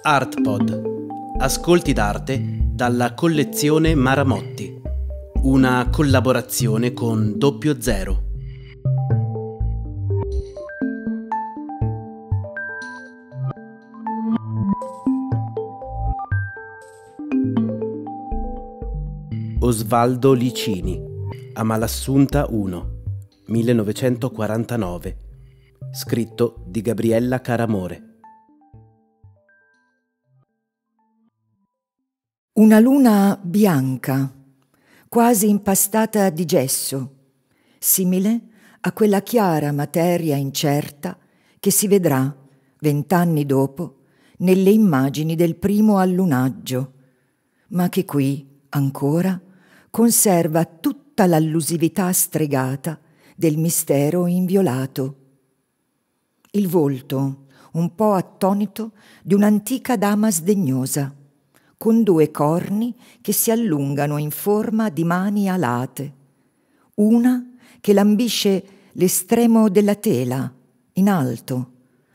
ArtPod. Ascolti d'arte dalla collezione Maramotti. Una collaborazione con Doppio Zero. Osvaldo Licini. Amalassunta 1. 1949. Scritto di Gabriella Caramore. Una luna bianca, quasi impastata di gesso, simile a quella chiara materia incerta che si vedrà vent'anni dopo nelle immagini del primo allunaggio, ma che qui ancora conserva tutta l'allusività stregata del mistero inviolato. Il volto, un po' attonito, di un'antica dama sdegnosa con due corni che si allungano in forma di mani alate, una che lambisce l'estremo della tela, in alto,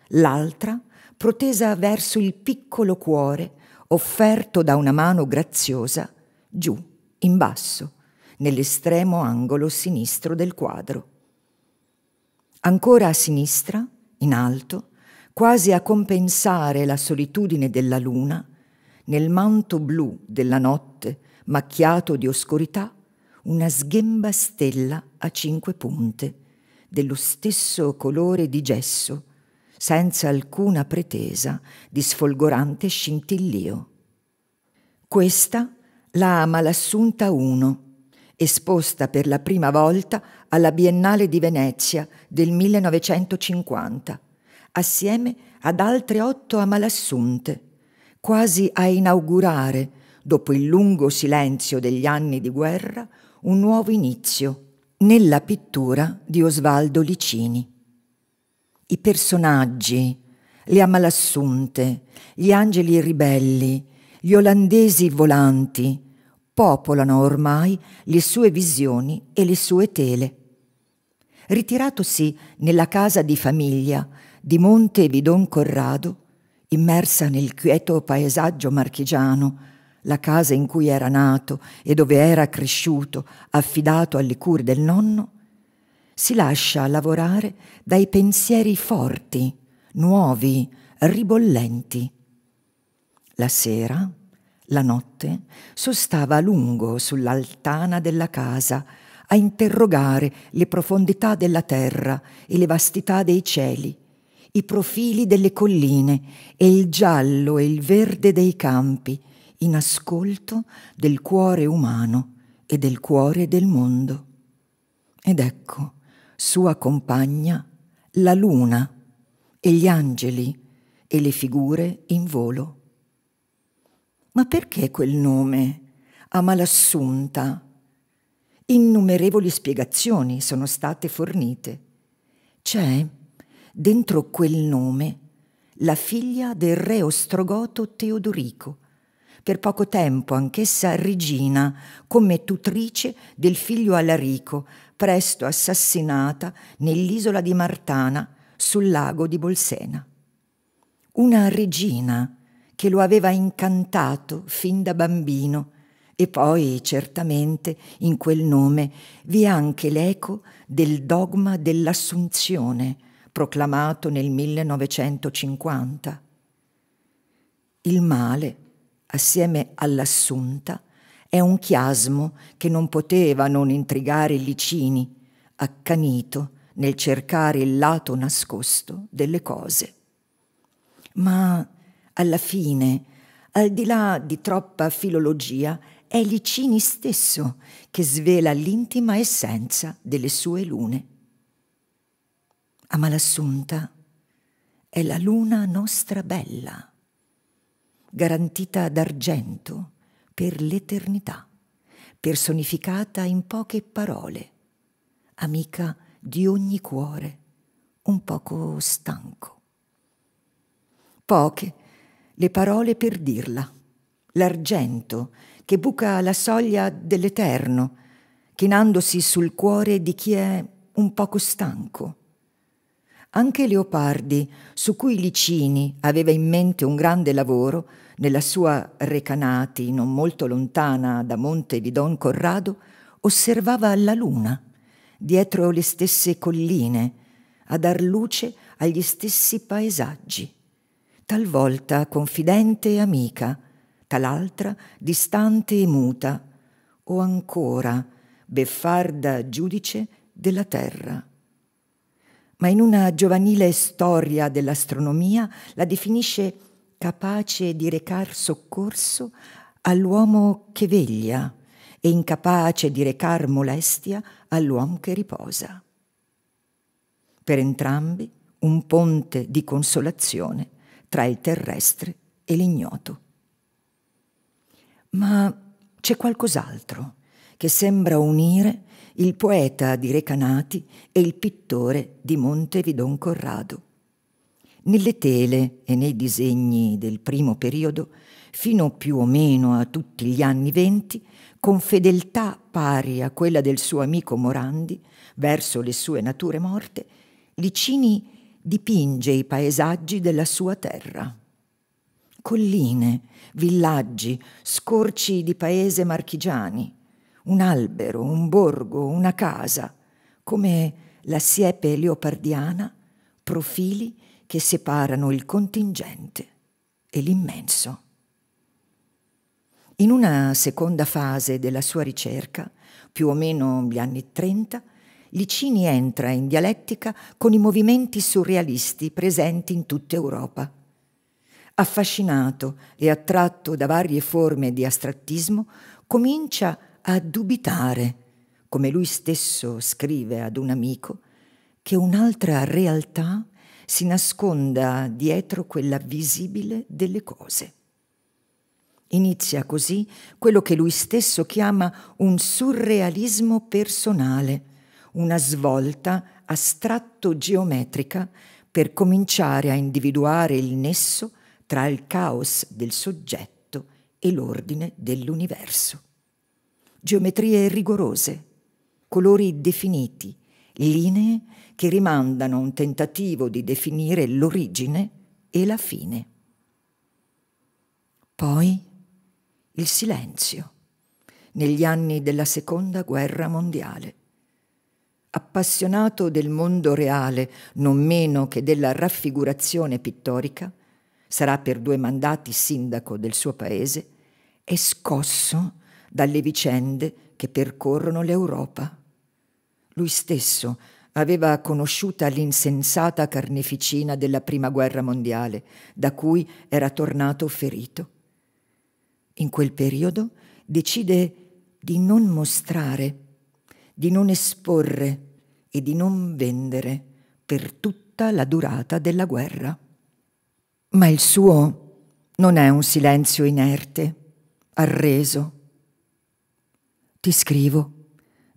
l'altra protesa verso il piccolo cuore offerto da una mano graziosa, giù, in basso, nell'estremo angolo sinistro del quadro. Ancora a sinistra, in alto, quasi a compensare la solitudine della luna, nel manto blu della notte macchiato di oscurità, una sghemba stella a cinque punte, dello stesso colore di gesso, senza alcuna pretesa di sfolgorante scintillio. Questa la Malassunta 1, esposta per la prima volta alla Biennale di Venezia del 1950, assieme ad altre otto Amalassunte, quasi a inaugurare, dopo il lungo silenzio degli anni di guerra, un nuovo inizio nella pittura di Osvaldo Licini. I personaggi, le amalassunte, gli angeli ribelli, gli olandesi volanti, popolano ormai le sue visioni e le sue tele. Ritiratosi nella casa di famiglia di Monte Vidon Corrado, immersa nel quieto paesaggio marchigiano, la casa in cui era nato e dove era cresciuto, affidato alle cure del nonno, si lascia lavorare dai pensieri forti, nuovi, ribollenti. La sera, la notte, sostava a lungo sull'altana della casa a interrogare le profondità della terra e le vastità dei cieli i profili delle colline e il giallo e il verde dei campi, in ascolto del cuore umano e del cuore del mondo. Ed ecco, sua compagna, la luna e gli angeli e le figure in volo. Ma perché quel nome, Amalassunta? Innumerevoli spiegazioni sono state fornite. C'è dentro quel nome la figlia del re ostrogoto Teodorico, per poco tempo anch'essa regina, come tutrice del figlio Alarico, presto assassinata nell'isola di Martana, sul lago di Bolsena. Una regina che lo aveva incantato fin da bambino, e poi certamente in quel nome vi è anche l'eco del dogma dell'assunzione, proclamato nel 1950. Il male, assieme all'assunta, è un chiasmo che non poteva non intrigare Licini, accanito nel cercare il lato nascosto delle cose. Ma alla fine, al di là di troppa filologia, è Licini stesso che svela l'intima essenza delle sue lune. Amalassunta è la luna nostra bella, garantita d'argento per l'eternità, personificata in poche parole, amica di ogni cuore, un poco stanco. Poche le parole per dirla, l'argento che buca la soglia dell'eterno, chinandosi sul cuore di chi è un poco stanco Anche Leopardi, su cui Licini aveva in mente un grande lavoro, nella sua Recanati, non molto lontana da Monte Vidon Corrado, osservava la luna, dietro le stesse colline, a dar luce agli stessi paesaggi, talvolta confidente e amica, tal'altra distante e muta, o ancora beffarda giudice della terra. Ma in una giovanile storia dell'astronomia la definisce capace di recar soccorso all'uomo che veglia e incapace di recar molestia all'uomo che riposa. Per entrambi un ponte di consolazione tra il terrestre e l'ignoto. Ma c'è qualcos'altro che sembra unire il poeta di Recanati e il pittore di Monte Vidon Corrado. Nelle tele e nei disegni del primo periodo, fino più o meno a tutti gli anni venti, con fedeltà pari a quella del suo amico Morandi verso le sue nature morte, Licini dipinge i paesaggi della sua terra. Colline, villaggi, scorci di paese marchigiani, un albero, un borgo, una casa, come la siepe leopardiana, profili che separano il contingente e l'immenso. In una seconda fase della sua ricerca, più o meno gli anni 30, Licini entra in dialettica con i movimenti surrealisti presenti in tutta Europa. Affascinato e attratto da varie forme di astrattismo, comincia a dubitare, come lui stesso scrive ad un amico, che un'altra realtà si nasconda dietro quella visibile delle cose. Inizia così quello che lui stesso chiama un surrealismo personale, una svolta astratto-geometrica per cominciare a individuare il nesso tra il caos del soggetto e l'ordine dell'universo geometrie rigorose, colori definiti, linee che rimandano a un tentativo di definire l'origine e la fine. Poi il silenzio, negli anni della seconda guerra mondiale. Appassionato del mondo reale non meno che della raffigurazione pittorica, sarà per due mandati sindaco del suo paese, è scosso dalle vicende che percorrono l'Europa. Lui stesso aveva conosciuta l'insensata carneficina della Prima Guerra Mondiale, da cui era tornato ferito. In quel periodo decide di non mostrare, di non esporre e di non vendere per tutta la durata della guerra. Ma il suo non è un silenzio inerte, arreso, ti scrivo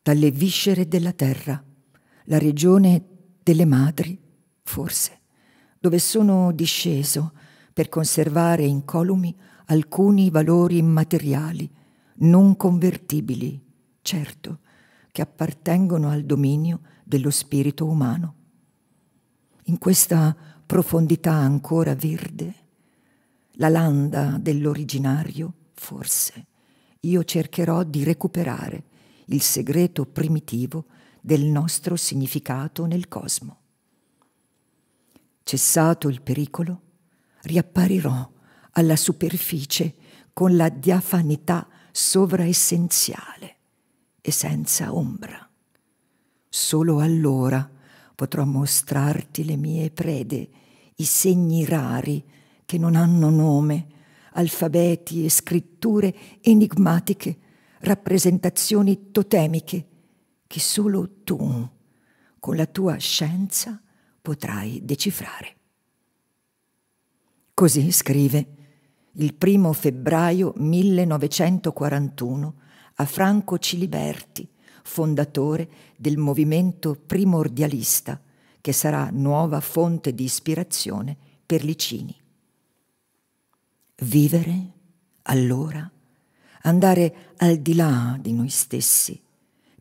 dalle viscere della terra, la regione delle madri, forse, dove sono disceso per conservare incolumi alcuni valori immateriali, non convertibili, certo, che appartengono al dominio dello spirito umano. In questa profondità ancora verde, la landa dell'originario, forse, io cercherò di recuperare il segreto primitivo del nostro significato nel cosmo. Cessato il pericolo, riapparirò alla superficie con la diafanità sovraessenziale e senza ombra. Solo allora potrò mostrarti le mie prede, i segni rari che non hanno nome, alfabeti e scritture enigmatiche, rappresentazioni totemiche che solo tu, con la tua scienza, potrai decifrare. Così scrive il primo febbraio 1941 a Franco Ciliberti, fondatore del movimento primordialista, che sarà nuova fonte di ispirazione per Licini. Vivere, allora, andare al di là di noi stessi,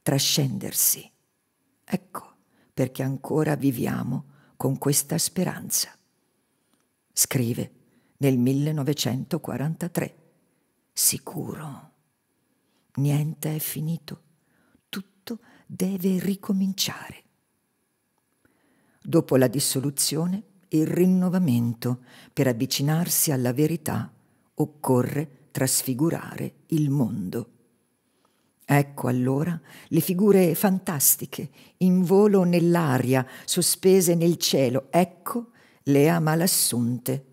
trascendersi. Ecco perché ancora viviamo con questa speranza. Scrive nel 1943. Sicuro. Niente è finito. Tutto deve ricominciare. Dopo la dissoluzione, il rinnovamento per avvicinarsi alla verità occorre trasfigurare il mondo. Ecco allora le figure fantastiche, in volo nell'aria, sospese nel cielo, ecco le amalassunte.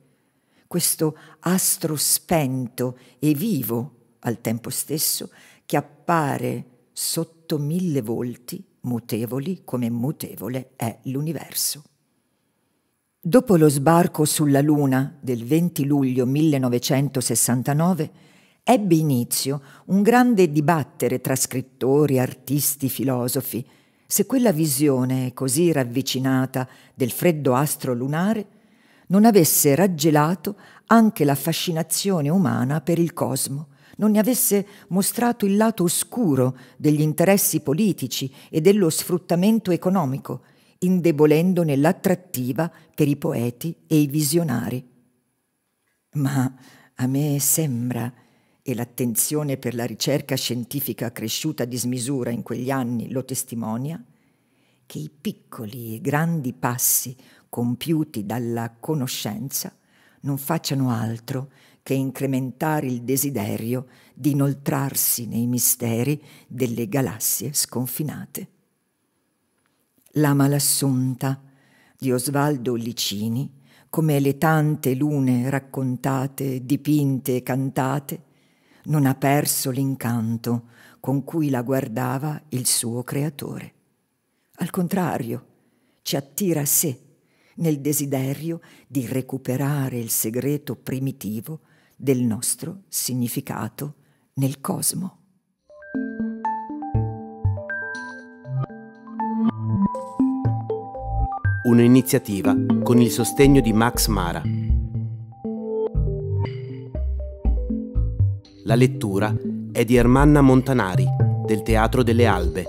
Questo astro spento e vivo al tempo stesso che appare sotto mille volti, mutevoli come mutevole è l'universo. Dopo lo sbarco sulla Luna del 20 luglio 1969, ebbe inizio un grande dibattere tra scrittori, artisti, filosofi, se quella visione così ravvicinata del freddo astro lunare non avesse raggelato anche la fascinazione umana per il cosmo, non ne avesse mostrato il lato oscuro degli interessi politici e dello sfruttamento economico, indebolendone l'attrattiva per i poeti e i visionari. Ma a me sembra e l'attenzione per la ricerca scientifica cresciuta a dismisura in quegli anni lo testimonia, che i piccoli e grandi passi compiuti dalla conoscenza non facciano altro che incrementare il desiderio di inoltrarsi nei misteri delle galassie sconfinate. La malassunta di Osvaldo Licini, come le tante lune raccontate, dipinte e cantate, non ha perso l'incanto con cui la guardava il suo creatore. Al contrario, ci attira a sé nel desiderio di recuperare il segreto primitivo del nostro significato nel cosmo. Un'iniziativa con il sostegno di Max Mara. La lettura è di Ermanna Montanari, del Teatro delle Albe.